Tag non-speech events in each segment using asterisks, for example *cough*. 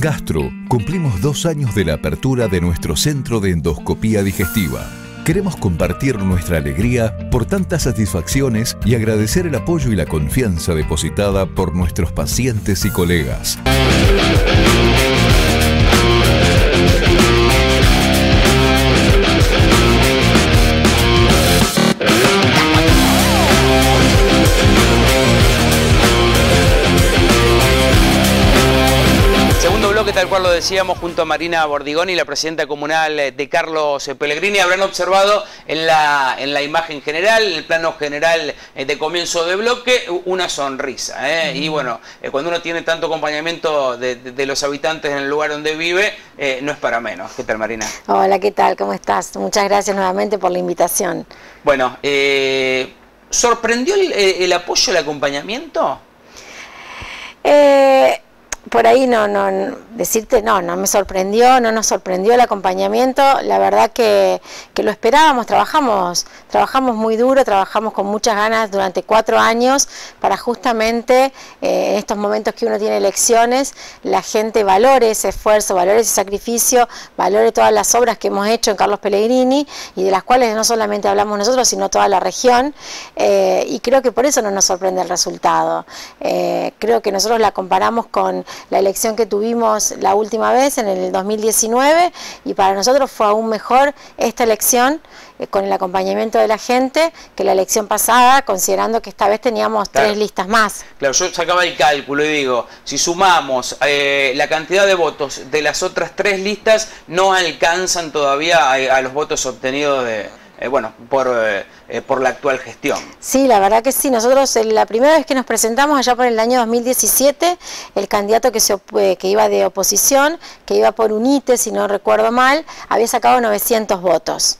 Gastro cumplimos dos años de la apertura de nuestro centro de endoscopía digestiva. Queremos compartir nuestra alegría por tantas satisfacciones y agradecer el apoyo y la confianza depositada por nuestros pacientes y colegas. Tal cual lo decíamos, junto a Marina Bordigoni, la presidenta comunal eh, de Carlos Pellegrini, habrán observado en la, en la imagen general, en el plano general eh, de comienzo de bloque, una sonrisa. ¿eh? Y bueno, cuando uno tiene tanto acompañamiento de, los habitantes en el lugar donde vive, no es para menos. ¿Qué tal, Marina? Hola, ¿qué tal? ¿Cómo estás? Muchas gracias nuevamente por la invitación. Bueno, ¿sorprendió el, el apoyo, el acompañamiento? Eh por ahí no, no, decirte, no, no me sorprendió, no nos sorprendió el acompañamiento, la verdad que, que, lo esperábamos, trabajamos, trabajamos muy duro, trabajamos con muchas ganas durante cuatro años para justamente eh, en estos momentos que uno tiene elecciones, la gente valore ese esfuerzo, valore ese sacrificio, valore todas las obras que hemos hecho en Carlos Pellegrini y de las cuales no solamente hablamos nosotros, sino toda la región, eh, y creo que por eso no nos sorprende el resultado. Eh, creo que nosotros la comparamos con la elección que tuvimos la última vez en el 2019 y para nosotros fue aún mejor esta elección eh, con el acompañamiento de la gente que la elección pasada, considerando que esta vez teníamos tres listas más. Claro, yo sacaba el cálculo y digo, si sumamos eh, la cantidad de votos de las otras tres listas, no alcanzan todavía a los votos obtenidos de eh, bueno, por, eh, eh, por la actual gestión. Sí, la verdad que sí. Nosotros la primera vez que nos presentamos allá por el año 2017, el candidato que, se que iba de oposición, que iba por UNITE, si no recuerdo mal, había sacado 900 votos.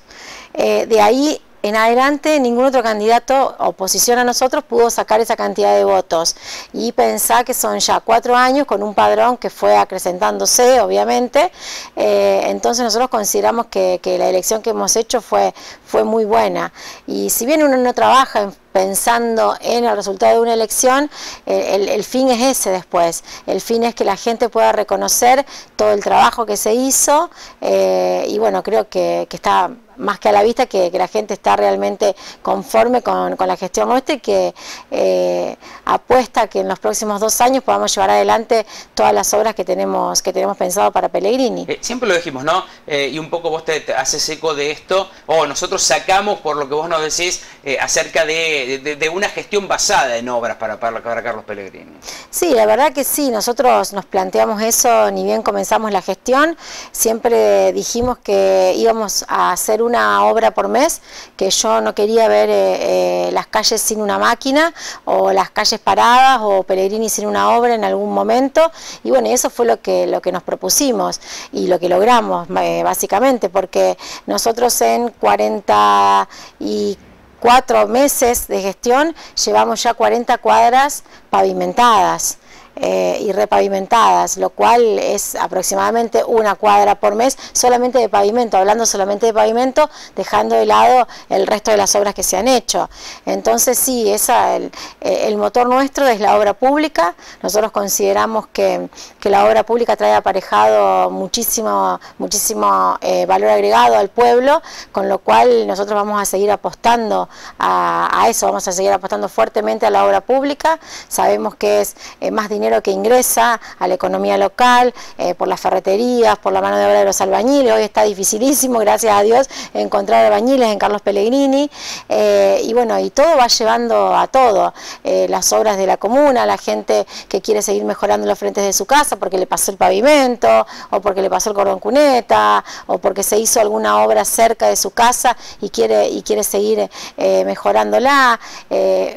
de ahí en adelante ningún otro candidato oposición a nosotros pudo sacar esa cantidad de votos. Y pensar que son ya cuatro años con un padrón que fue acrecentándose obviamente. Eh, entonces nosotros consideramos que, la elección que hemos hecho fue, fue muy buena. Y si bien uno no trabaja pensando en el resultado de una elección, el, fin es ese después. El fin es que la gente pueda reconocer todo el trabajo que se hizo eh, y bueno, creo que, que está más que a la vista que, la gente está realmente conforme con, la gestión nuestra y que eh, apuesta que en los próximos dos años podamos llevar adelante todas las obras que tenemos que tenemos pensado para Pellegrini. Eh, siempre lo dijimos, ¿no? Eh, y un poco vos te, haces eco de esto, o nosotros sacamos por lo que vos nos decís acerca de, una gestión basada en obras para, para, para Carlos Pellegrini. Sí, la verdad que sí, nosotros nos planteamos eso ni bien comenzamos la gestión, siempre dijimos que íbamos a hacer un una obra por mes, que yo no quería ver eh, eh, las calles sin una máquina, o las calles paradas, o Pellegrini sin una obra en algún momento, y bueno, eso fue lo que, lo que nos propusimos y lo que logramos, eh, básicamente, porque nosotros en 44 meses de gestión llevamos ya 40 cuadras pavimentadas. Eh, y repavimentadas, lo cual es aproximadamente una cuadra por mes solamente de pavimento, hablando solamente de pavimento, dejando de lado el resto de las obras que se han hecho. Entonces sí, esa, el, el motor nuestro es la obra pública, nosotros consideramos que, que la obra pública trae aparejado muchísimo, muchísimo eh, valor agregado al pueblo, con lo cual nosotros vamos a seguir apostando a, eso, vamos a seguir apostando fuertemente a la obra pública, sabemos que es eh, más dinero que ingresa a la economía local, eh, por las ferreterías, por la mano de obra de los albañiles. Hoy está dificilísimo, *laughs* gracias a Dios, encontrar albañiles en Carlos Pellegrini. Eh, y bueno, y todo va llevando a todo. Eh, las obras de la comuna, la gente que quiere seguir mejorando los frentes de su casa porque le pasó el pavimento, o porque le pasó el cordón cuneta, o porque se hizo alguna obra cerca de su casa y quiere, y quiere seguir mejorándola.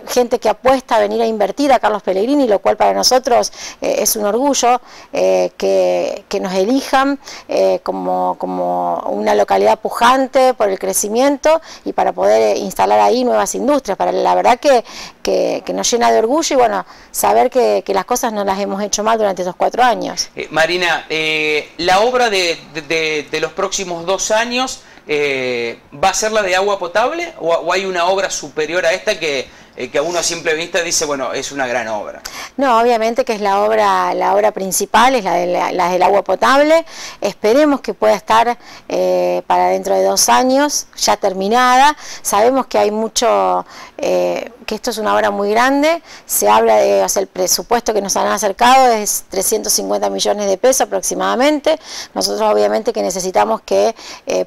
gente que apuesta a venir a invertir a Carlos Pellegrini, lo cual para nosotros eh, es un orgullo eh, que, nos elijan eh, como, como una localidad pujante por el crecimiento y para poder instalar ahí nuevas industrias. Para, la verdad que, que, nos llena de orgullo y bueno, saber que, las cosas no las hemos hecho mal durante estos cuatro años. Marina, la obra de, de, los próximos dos años... ¿Va a ser la de agua potable o, hay una obra superior a esta que, eh, que a uno a simple vista dice, bueno, es una gran obra. No, obviamente que es la obra, la obra principal, es la, de la, del agua potable. Esperemos que pueda estar eh, para dentro de dos años ya terminada. Sabemos que hay mucho, eh, que esto es una obra muy grande. Se habla de, o el presupuesto que nos han acercado es 350 millones de pesos aproximadamente. Nosotros obviamente que necesitamos que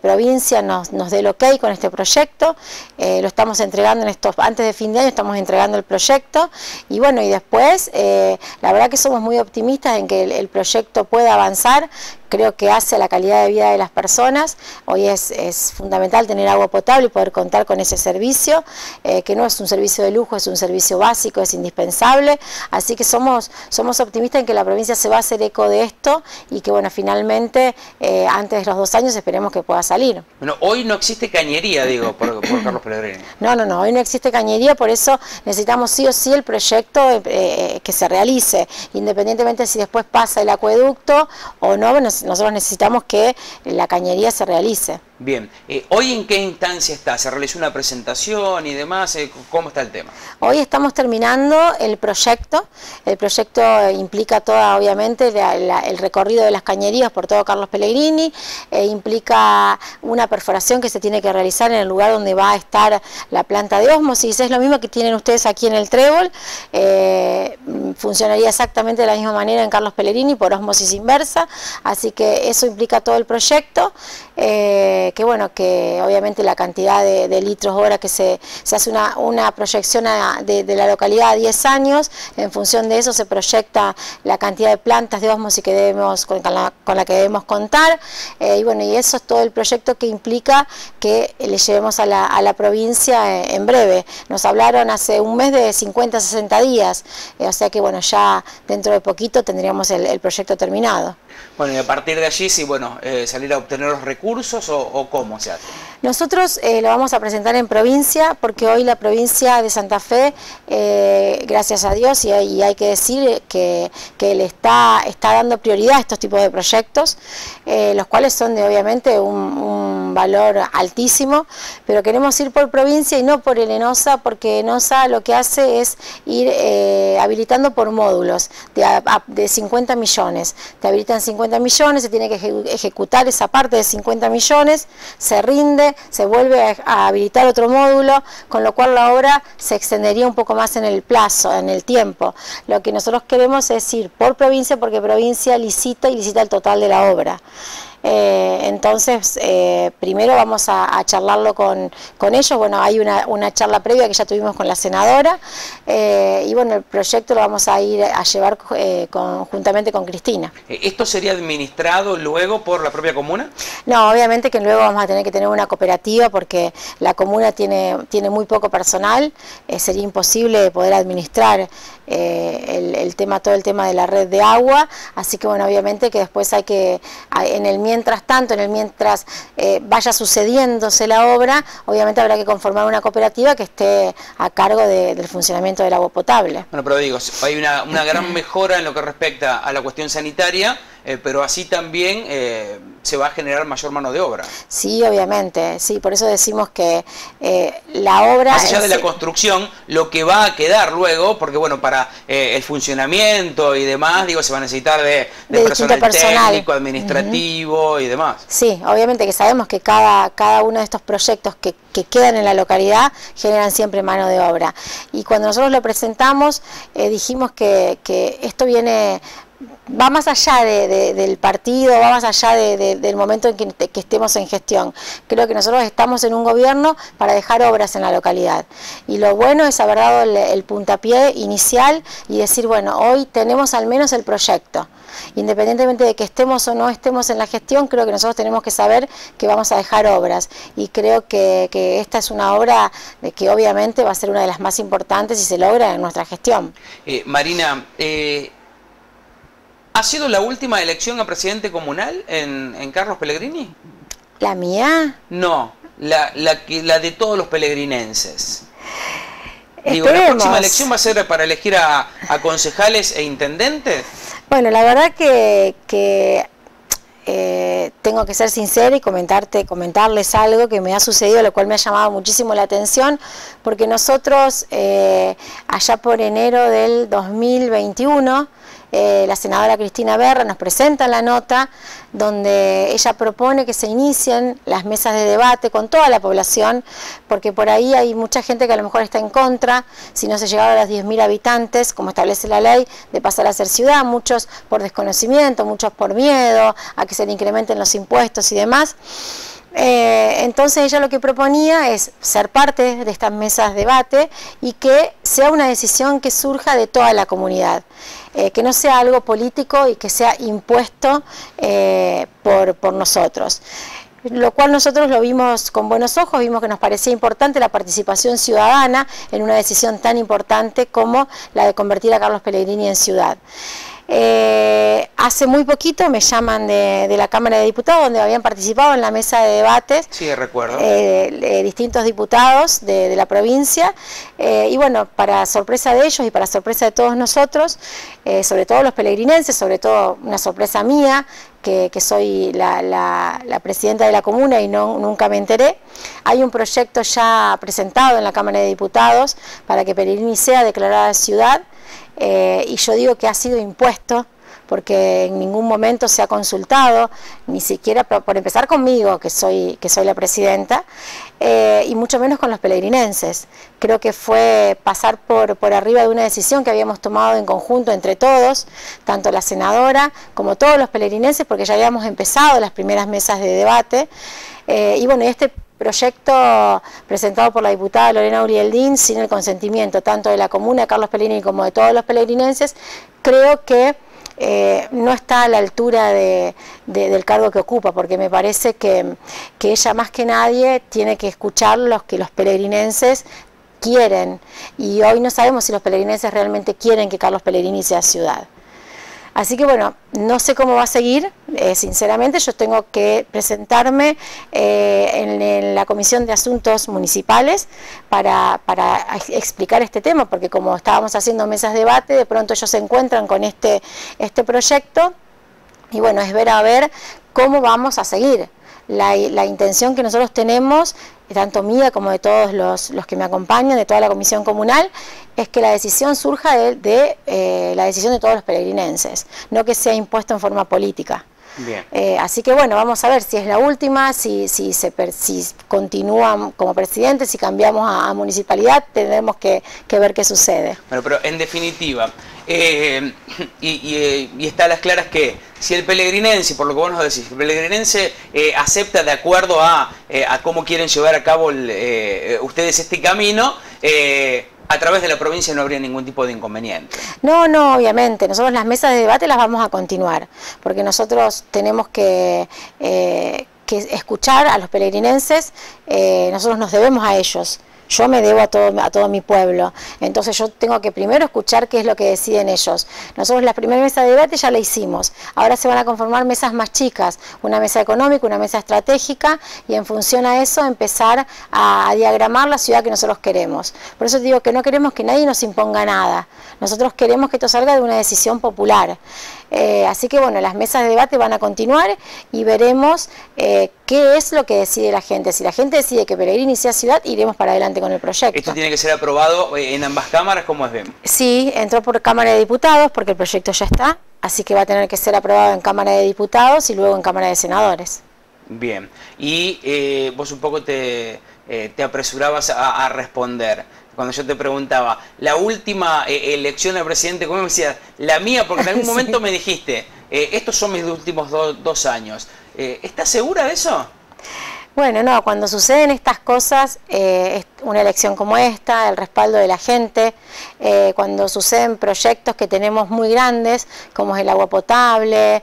provincia nos, nos dé el ok con este proyecto. lo estamos entregando en estos, antes de fin de año estamos entregando el proyecto y bueno, y después eh, la verdad que somos muy optimistas en que el, proyecto pueda avanzar, creo que hace la calidad de vida de las personas, hoy es, fundamental tener agua potable y poder contar con ese servicio, eh, que no es un servicio de lujo, es un servicio básico, es indispensable, así que somos, somos optimistas en que la provincia se va a hacer eco de esto y que bueno, finalmente eh, antes de los dos años esperemos que pueda salir. Bueno, hoy no existe cañería, digo, por, Carlos Pellegrini. No, no, no, hoy no existe cañería, por eso necesitamos sí o sí el proyecto eh, eh, que se realice, independientemente si después pasa el acueducto o no, nosotros necesitamos que la cañería se realice. Bien, eh, ¿hoy en qué instancia está? ¿Se realizó una presentación y demás? Eh, ¿Cómo está el tema? Hoy estamos terminando el proyecto. El proyecto implica toda, obviamente, el recorrido de las cañerías por todo Carlos Pellegrini, e implica una perforación que se tiene que realizar en el lugar donde va a estar la planta de osmosis. Es lo mismo que tienen ustedes aquí en el Trébol. Eh, funcionaría exactamente de la misma manera en Carlos Pellegrini por osmosis inversa. Así que eso implica todo el proyecto que bueno, que obviamente la cantidad de, litros hora que se, hace una, una proyección de, la localidad a 10 años, en función de eso se proyecta la cantidad de plantas de osmosis que debemos, con, la, que debemos contar, eh, y bueno, y eso es todo el proyecto que implica que le llevemos a la, a la provincia eh, en breve. Nos hablaron hace un mes de 50, 60 días, eh, o sea que bueno, ya dentro de poquito tendríamos el, proyecto terminado. Bueno, y a partir de allí, sí, bueno, salir a obtener los recursos o, o cómo se hace? Nosotros eh, lo vamos a presentar en provincia porque hoy la provincia de Santa Fe, eh, gracias a Dios, y, hay que decir que, le está, está dando prioridad a estos tipos de proyectos, eh, los cuales son de obviamente un, valor altísimo, pero queremos ir por provincia y no por el ENOSA porque ENOSA lo que hace es ir habilitando por módulos de, de 50 millones. Te habilitan 50 millones, se tiene que ejecutar esa parte de 50 millones, se rinde, se vuelve a, habilitar otro módulo, con lo cual la obra se extendería un poco más en el plazo, en el tiempo. Lo que nosotros queremos es ir por provincia, porque provincia licita y licita el total de la obra. Eh, entonces, eh, primero vamos a, charlarlo con, ellos. Bueno, hay una, charla previa que ya tuvimos con la senadora. Eh, y bueno, el proyecto lo vamos a ir a llevar conjuntamente con Cristina. ¿Esto sería administrado luego por la propia comuna? No, obviamente que luego vamos a tener que tener una cooperativa porque la comuna tiene, tiene muy poco personal. sería imposible poder administrar el, tema, todo el tema de la red de agua. Así que bueno, obviamente que después hay que, en el mientras tanto, en el mientras eh, vaya sucediéndose la obra, obviamente habrá que conformar una cooperativa que esté a cargo del funcionamiento del agua potable. Bueno, pero digo, hay una, una gran *clears throat* mejora en lo que respecta a la cuestión sanitaria, eh, pero así también eh, se va a generar mayor mano de obra. Sí, obviamente, sí, por eso decimos que eh, la obra... Más allá de la construcción, lo que va a quedar luego, porque bueno, para el funcionamiento y demás, digo, se va a necesitar de, personal, técnico, administrativo y demás. Sí, obviamente que sabemos que cada, cada uno de estos proyectos que, que quedan en la localidad generan siempre mano de obra. Y cuando nosotros lo presentamos, dijimos que, que esto viene va más allá del partido, va más allá del momento en que, estemos en gestión. Creo que nosotros estamos en un gobierno para dejar obras en la localidad. Y lo bueno es haber dado el, puntapié inicial y decir, bueno, hoy tenemos al menos el proyecto. Independientemente de que estemos o no estemos en la gestión, creo que nosotros tenemos que saber que vamos a dejar obras. Y creo que, esta es una obra que obviamente va a ser una de las más importantes y se logra en nuestra gestión. Eh, Marina, eh, ¿Ha sido la última elección a presidente comunal en, Carlos Pellegrini? ¿La mía? No, la, la, de todos los pelegrinenses. Digo, ¿la próxima elección va a ser para elegir a, concejales e intendentes? Bueno, la verdad que, que eh, tengo tengo que ser sincera y comentarte, comentarles algo que me ha sucedido, lo cual me ha llamado muchísimo la atención, porque nosotros eh, allá por enero del 2021, eh, la senadora Cristina Berra nos presenta la nota donde ella propone que se inicien las mesas de debate con toda la población, porque por ahí hay mucha gente que a lo mejor está en contra, si no se llegaba a los 10.000 habitantes, como establece la ley, de pasar a ser ciudad, muchos por desconocimiento, muchos por miedo a que se le incrementen los impuestos y demás. Eh, entonces ella lo que proponía es ser parte de estas mesas de debate y que sea una decisión que surja de toda la comunidad, eh, que no sea algo político y que sea impuesto eh, por, por nosotros lo cual nosotros lo vimos con buenos ojos, vimos que nos parecía importante la participación ciudadana en una decisión tan importante como la de convertir a Carlos Pellegrini en ciudad. Eh, hace muy poquito me llaman de, la Cámara de Diputados, donde habían participado en la mesa de debates. Sí, recuerdo. Eh, distintos diputados de, la provincia. Eh, y bueno, para sorpresa de ellos y para sorpresa de todos nosotros, sobre todo los pelegrinenses, sobre todo una sorpresa mía, que, soy la, presidenta de la comuna y no, nunca me enteré. Hay un proyecto ya presentado en la Cámara de Diputados para que Pellegrini sea declarada ciudad eh, y yo digo que ha sido impuesto porque en ningún momento se ha consultado, ni siquiera por, empezar conmigo, que soy, que soy la presidenta, eh, y mucho menos con los pelegrinenses. Creo que fue pasar por, por arriba de una decisión que habíamos tomado en conjunto entre todos, tanto la senadora como todos los pelegrinenses, porque ya habíamos empezado las primeras mesas de debate. Eh, y bueno, este proyecto presentado por la diputada Lorena Urieldín sin el consentimiento tanto de la comuna de Carlos Pellegrini como de todos los pelegrinenses, creo que eh, no está a la altura del cargo que ocupa, porque me parece que, ella más que nadie tiene que escuchar lo que los pelegrinenses quieren. Y hoy no sabemos si los pelegrinenses realmente quieren que Carlos Pellegrini sea ciudad. Así que bueno, no sé cómo va a seguir, eh, sinceramente yo tengo que presentarme eh, en, la Comisión de Asuntos Municipales para, explicar este tema, porque como estábamos haciendo mesas de debate, de pronto ellos se encuentran con este, este proyecto y bueno, es ver a ver cómo vamos a seguir. La, la intención que nosotros tenemos tanto mía como de todos los, que me acompañan, de toda la comisión comunal, es que la decisión surja de, eh, la decisión de todos los peregrinenses, no que sea impuesto en forma política. Eh, así que bueno, vamos a ver si es la última, si, si, se, si continúa como presidente, si cambiamos a, municipalidad, tendremos que, ver qué sucede. Bueno, pero en definitiva, eh, y, y, está a las claras que si el pelegrinense, por lo que vos nos decís, el pelegrinense eh, acepta de acuerdo a, a, cómo quieren llevar a cabo ustedes este camino, a través de la provincia no habría ningún tipo de inconveniente. No, no, obviamente. Nosotros las mesas de debate las vamos a continuar, porque nosotros tenemos que, eh, que escuchar a los peregrinenses, eh, nosotros nos debemos a ellos yo me debo a todo, a todo mi pueblo. Entonces yo tengo que primero escuchar qué es lo que deciden ellos. Nosotros la primera mesa de debate ya la hicimos. Ahora se van a conformar mesas más chicas, una mesa económica, una mesa estratégica y en función a eso empezar a, diagramar la ciudad que nosotros queremos. Por eso digo que no queremos que nadie nos imponga nada. Nosotros queremos que esto salga de una decisión popular. Eh, así que bueno, las mesas de debate van a continuar y veremos eh, qué es lo que decide la gente. Si la gente decide que Pellegrini sea ciudad, iremos para adelante con el proyecto. ¿Esto tiene que ser aprobado eh, en ambas cámaras? ¿Cómo es bien? Sí, entró por Cámara de Diputados porque el proyecto ya está, así que va a tener que ser aprobado en Cámara de Diputados y luego en Cámara de Senadores. Bien, y vos un poco te, apresurabas a responder cuando yo te preguntaba, la última eh, elección del presidente, ¿cómo me decías? La mía, porque en algún *laughs* momento me dijiste, eh, estos son mis últimos dos años. Eh, ¿Estás segura de eso? Bueno, no, cuando suceden estas cosas, una elección como esta, el respaldo de la gente, cuando suceden proyectos que tenemos muy grandes, como es el agua potable,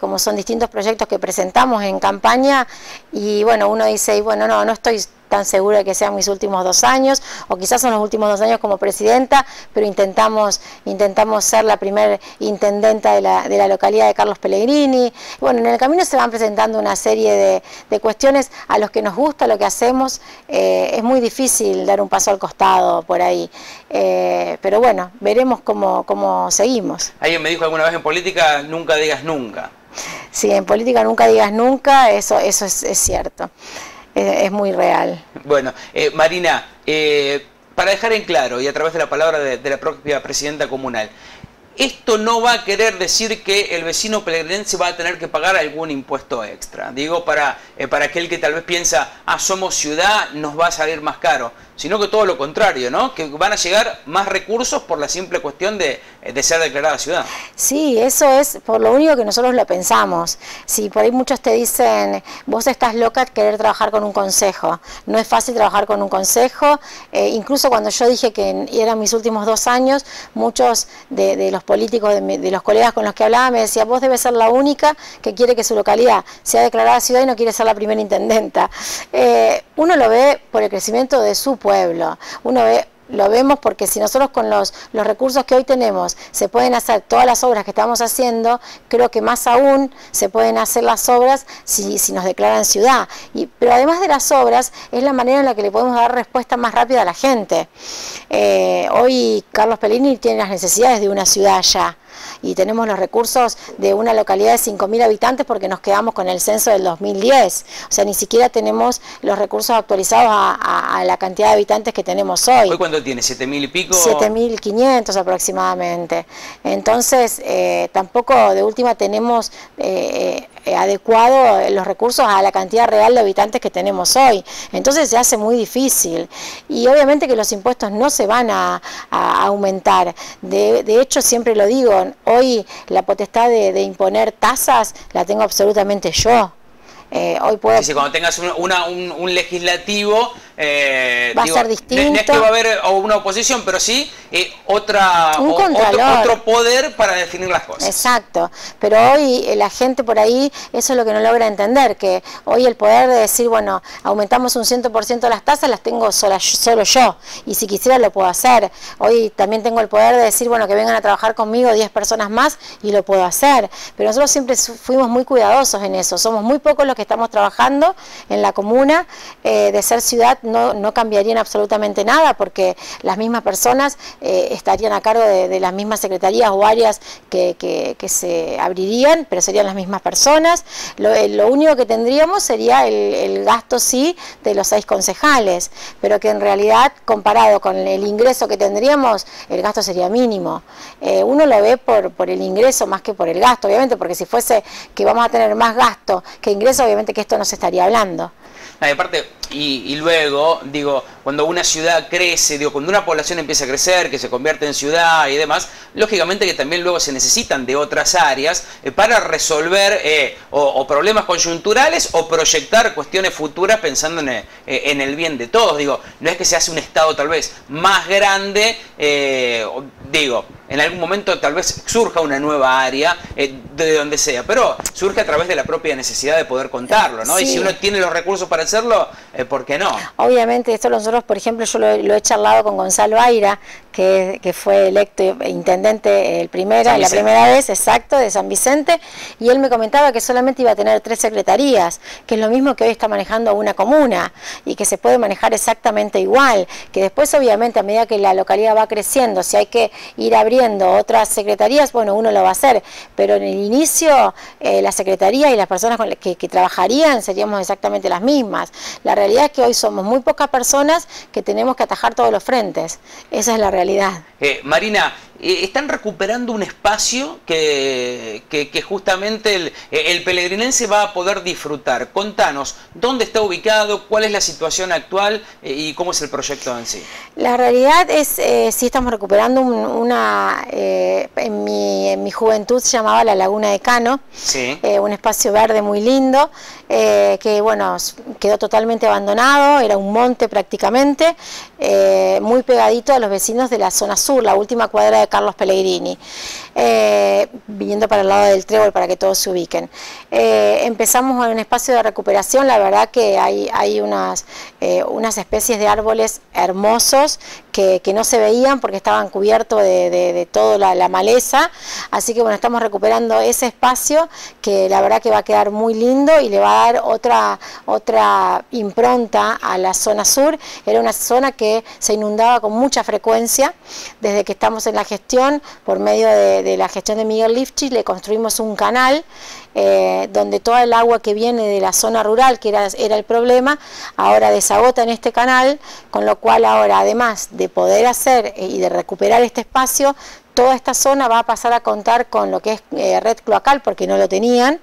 como son distintos proyectos que presentamos en campaña, y bueno, uno dice, y bueno, no, no estoy tan segura de que sean mis últimos dos años, o quizás son los últimos dos años como presidenta, pero intentamos, intentamos ser la primer intendenta de la, de la localidad de Carlos Pellegrini. Bueno, en el camino se van presentando una serie de, de cuestiones a los que nos gusta lo que hacemos. Eh, es muy difícil dar un paso al costado por ahí, eh, pero bueno, veremos cómo, cómo seguimos. Alguien me dijo alguna vez en política, nunca digas nunca. Sí, en política nunca digas nunca, eso, eso es, cierto, es, muy real. Bueno, eh, Marina, eh, para dejar en claro y a través de la palabra de la propia presidenta comunal, esto no va a querer decir que el vecino pelegrinense va a tener que pagar algún impuesto extra. Digo, para, eh, para aquel que tal vez piensa, ah, somos ciudad, nos va a salir más caro sino que todo lo contrario, ¿no? Que van a llegar más recursos por la simple cuestión de, ser declarada ciudad. Sí, eso es por lo único que nosotros lo pensamos. Si por ahí muchos te dicen, vos estás loca de querer trabajar con un consejo. No es fácil trabajar con un consejo. Eh, incluso cuando yo dije que eran mis últimos dos años, muchos de, los políticos, de, los colegas con los que hablaba, me decían, vos debes ser la única que quiere que su localidad sea declarada ciudad y no quiere ser la primera intendenta. Eh, uno lo ve por el crecimiento de su pueblo. Uno ve, lo vemos porque si nosotros con los, los recursos que hoy tenemos se pueden hacer todas las obras que estamos haciendo, creo que más aún se pueden hacer las obras si, si nos declaran ciudad. Y, pero además de las obras, es la manera en la que le podemos dar respuesta más rápida a la gente. Eh, hoy Carlos Pellini tiene las necesidades de una ciudad ya y tenemos los recursos de una localidad de 5.000 habitantes porque nos quedamos con el censo del 2010. O sea, ni siquiera tenemos los recursos actualizados a, la cantidad de habitantes que tenemos hoy. ¿Hoy cuánto tiene? ¿7.000 y pico? 7.500 aproximadamente. Entonces, eh, tampoco de última tenemos... Eh, eh, adecuado los recursos a la cantidad real de habitantes que tenemos hoy. Entonces se hace muy difícil. Y obviamente que los impuestos no se van a, aumentar. De, de, hecho, siempre lo digo, hoy la potestad de imponer tasas la tengo absolutamente yo. Eh, hoy puedo... cuando tengas un, legislativo... Eh, va a ser distinto. No es que va a haber una oposición, pero sí eh, otra, otro, poder para definir las cosas. Exacto. Pero hoy la gente por ahí, eso es lo que no logra entender, que hoy el poder de decir, bueno, aumentamos un 100% las tasas, las tengo sola, solo yo. Y si quisiera lo puedo hacer. Hoy también tengo el poder de decir, bueno, que vengan a trabajar conmigo 10 personas más y lo puedo hacer. Pero nosotros siempre fuimos muy cuidadosos en eso. Somos muy pocos los que estamos trabajando en la comuna, eh, de ser ciudad no, no, cambiarían absolutamente nada porque las mismas personas eh, estarían a cargo de, las mismas secretarías o áreas que, que, se abrirían, pero serían las mismas personas. Lo, eh, lo único que tendríamos sería el, gasto sí de los seis concejales, pero que en realidad comparado con el ingreso que tendríamos, el gasto sería mínimo. uno lo ve por, por el ingreso más que por el gasto, obviamente, porque si fuese que vamos a tener más gasto que ingreso, obviamente que esto no se estaría hablando. Ah, aparte, y, luego, digo, cuando una ciudad crece, digo, cuando una población empieza a crecer, que se convierte en ciudad y demás, lógicamente que también luego se necesitan de otras áreas eh, para resolver eh, o, problemas coyunturales o proyectar cuestiones futuras pensando en, eh, en, el bien de todos. Digo, no es que se hace un Estado tal vez más grande, digo, en algún momento tal vez surja una nueva área de donde sea, pero surge a través de la propia necesidad de poder contarlo, ¿no? Y si uno tiene los recursos para hacerlo, ¿por qué no? Obviamente, esto nosotros, por ejemplo, yo lo, he charlado con Gonzalo Aira, que, fue electo intendente el primera, la primera vez, exacto, de San Vicente, y él me comentaba que solamente iba a tener tres secretarías, que es lo mismo que hoy está manejando una comuna, y que se puede manejar exactamente igual, que después obviamente a medida que la localidad va creciendo, si hay que ir abriendo otras secretarías, bueno, uno lo va a hacer, pero en el inicio eh, la secretaría y las personas con que, que trabajarían seríamos exactamente las mismas. La realidad es que hoy somos muy pocas personas que tenemos que atajar todos los frentes. Esa es la realidad. Eh, Marina, eh, están recuperando un espacio que, justamente el, el, pelegrinense va a poder disfrutar. Contanos, ¿dónde está ubicado? ¿Cuál es la situación actual? Eh, ¿Y cómo es el proyecto en sí? La realidad es, eh, sí estamos recuperando una, en, mi, en, mi, juventud se llamaba la Laguna de Cano, un espacio verde muy lindo, que bueno, quedó totalmente abandonado, era un monte prácticamente, muy pegadito a los vecinos de la zona sur, la última cuadra de Carlos Pellegrini, eh, viniendo para el lado del trébol para que todos se ubiquen. Eh, empezamos en un espacio de recuperación, la verdad que hay, hay unas, eh, unas especies de árboles hermosos que, no se veían porque estaban cubiertos de, toda la, maleza, así que bueno, estamos recuperando ese espacio que la verdad que va a quedar muy lindo y le va a dar otra, otra impronta a la zona sur. Era una zona que se inundaba con mucha frecuencia desde que estamos en la gestión, por medio de, la gestión de Miguel Lifchi, le construimos un canal eh, donde toda el agua que viene de la zona rural, que era, era el problema, ahora desagota en este canal, con lo cual ahora además de poder hacer y de recuperar este espacio, toda esta zona va a pasar a contar con lo que es eh, red cloacal porque no lo tenían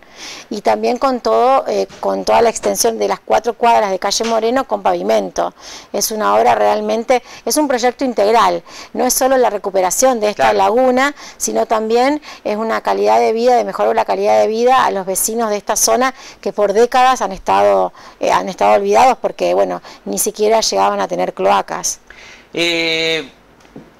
y también con todo eh, con toda la extensión de las cuatro cuadras de calle Moreno con pavimento. Es una obra realmente es un proyecto integral. No es solo la recuperación de esta laguna sino también es una calidad de vida de mejorar la calidad de vida a los vecinos de esta zona que por décadas han estado eh, han estado olvidados porque bueno ni siquiera llegaban a tener cloacas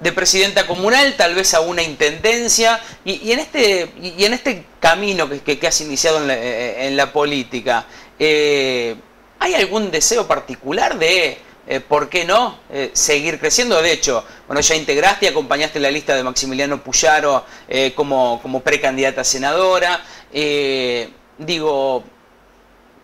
de presidenta comunal, tal vez a una intendencia, y, en, este, y en este camino que, has iniciado en la, eh, política, eh, ¿hay algún deseo particular de, eh, por qué no, seguir creciendo? De hecho, bueno, ya integraste y acompañaste la lista de Maximiliano Puyaro como, como precandidata senadora. digo,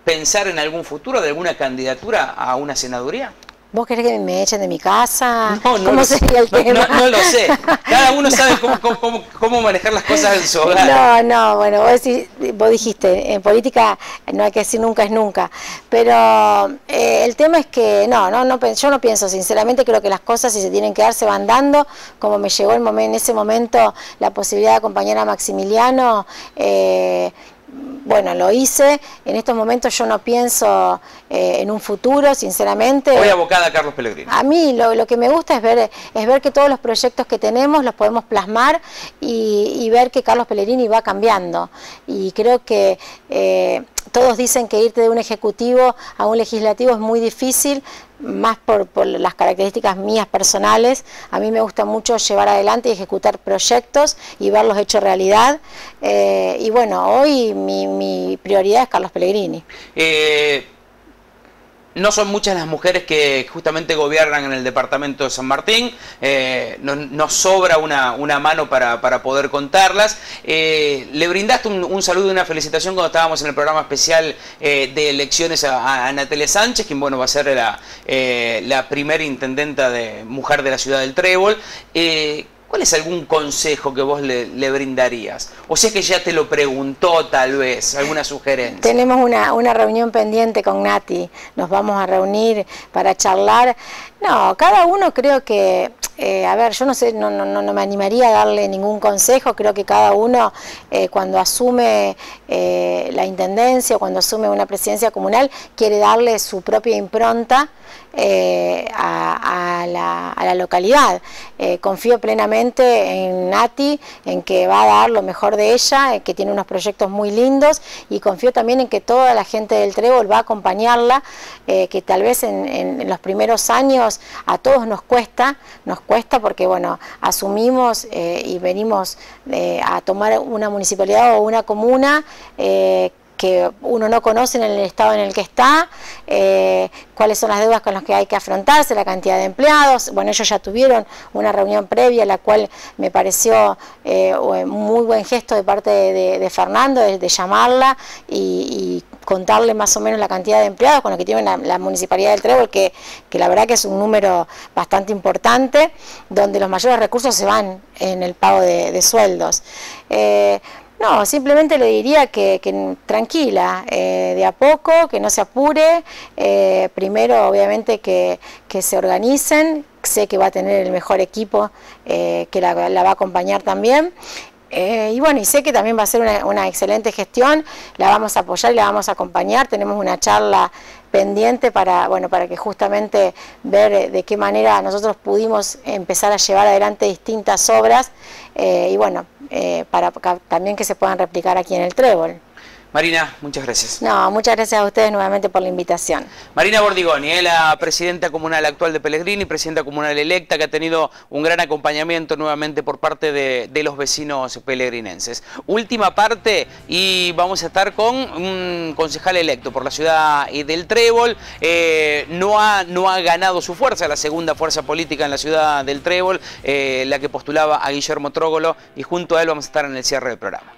¿pensar en algún futuro de alguna candidatura a una senaduría? ¿Vos querés que me echen de mi casa? No, no ¿Cómo sería el tema? No, lo sé. Cada uno sabe *laughs* cómo, manejar las cosas en su hogar. No, no, bueno, vos, dijiste, en política no hay que decir nunca es nunca. Pero eh, el tema es que no, no, no, yo no pienso, sinceramente creo que las cosas si se tienen que dar se van dando, como me llegó el momento, en ese momento la posibilidad de acompañar a Maximiliano. Eh, bueno, lo hice. En estos momentos yo no pienso eh, en un futuro, sinceramente. Voy abocada a Carlos Pellegrini. A mí lo, que me gusta es ver, es ver que todos los proyectos que tenemos los podemos plasmar y, ver que Carlos Pellegrini va cambiando. Y creo que eh, todos dicen que irte de un ejecutivo a un legislativo es muy difícil, más por, las características mías personales. A mí me gusta mucho llevar adelante y ejecutar proyectos y verlos hechos realidad. Eh, y bueno, hoy mi, prioridad es Carlos Pellegrini. Eh, no son muchas las mujeres que justamente gobiernan en el departamento de San Martín, eh, nos, sobra una, mano para, poder contarlas. Eh, le brindaste un, saludo y una felicitación cuando estábamos en el programa especial eh, de elecciones a, Natalia Sánchez, quien bueno, va a ser la primera intendenta de mujer de la ciudad del Trébol. ¿Cuál es algún consejo que vos le, brindarías? O sea que ya te lo preguntó tal vez, alguna sugerencia. Tenemos una, una, reunión pendiente con Nati, nos vamos a reunir para charlar. No, cada uno creo que, eh, a ver, yo no sé, no, no, no, me animaría a darle ningún consejo, creo que cada uno eh, cuando asume eh, la intendencia o cuando asume una presidencia comunal quiere darle su propia impronta a, la, localidad. confío plenamente en Nati, en que va a dar lo mejor de ella, que tiene unos proyectos muy lindos y confío también en que toda la gente del Trébol va a acompañarla, que tal vez en los primeros años a todos nos cuesta, nos cuesta porque bueno, asumimos eh, y venimos a tomar una municipalidad o una comuna eh, que uno no conoce en el estado en el que está, eh, cuáles son las deudas con las que hay que afrontarse, la cantidad de empleados. Bueno, ellos ya tuvieron una reunión previa, la cual me pareció eh, muy buen gesto de parte de, Fernando, de, llamarla y, contarle más o menos la cantidad de empleados con lo que tiene la, Municipalidad del Trébol, que, que, la verdad que es un número bastante importante, donde los mayores recursos se van en el pago de, sueldos. Eh, no, simplemente le diría que, tranquila, eh, de a poco, que no se apure. Eh, primero, obviamente, que, se organicen. Sé que va a tener el mejor equipo que la, va a acompañar también. Y bueno, y sé que también va a ser una, excelente gestión, la vamos a apoyar y la vamos a acompañar, tenemos una charla pendiente para, bueno, para que justamente ver de qué manera nosotros pudimos empezar a llevar adelante distintas obras y bueno, eh, para también que se puedan replicar aquí en el Trébol. Marina, muchas gracias. No, muchas gracias a ustedes nuevamente por la invitación. Marina Bordigoni, eh, la presidenta comunal actual de Pellegrini, presidenta comunal electa, que ha tenido un gran acompañamiento nuevamente por parte de, los vecinos pelegrinenses. Última parte y vamos a estar con un concejal electo por la ciudad del Trébol. Eh, no, ha, no ha ganado su fuerza, la segunda fuerza política en la ciudad del Trébol, eh, la que postulaba a Guillermo Trógolo y junto a él vamos a estar en el cierre del programa.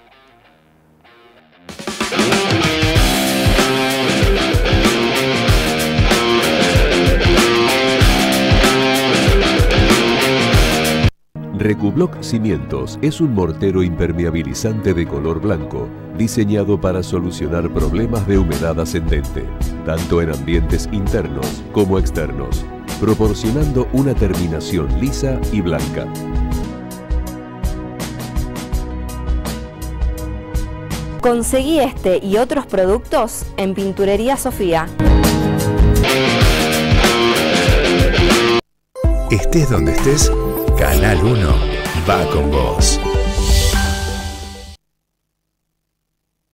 Recubloc Cimientos es un mortero impermeabilizante de color blanco diseñado para solucionar problemas de humedad ascendente, tanto en ambientes internos como externos, proporcionando una terminación lisa y blanca. Conseguí este y otros productos en Pinturería Sofía. Estés donde estés, Canal 1 va con vos.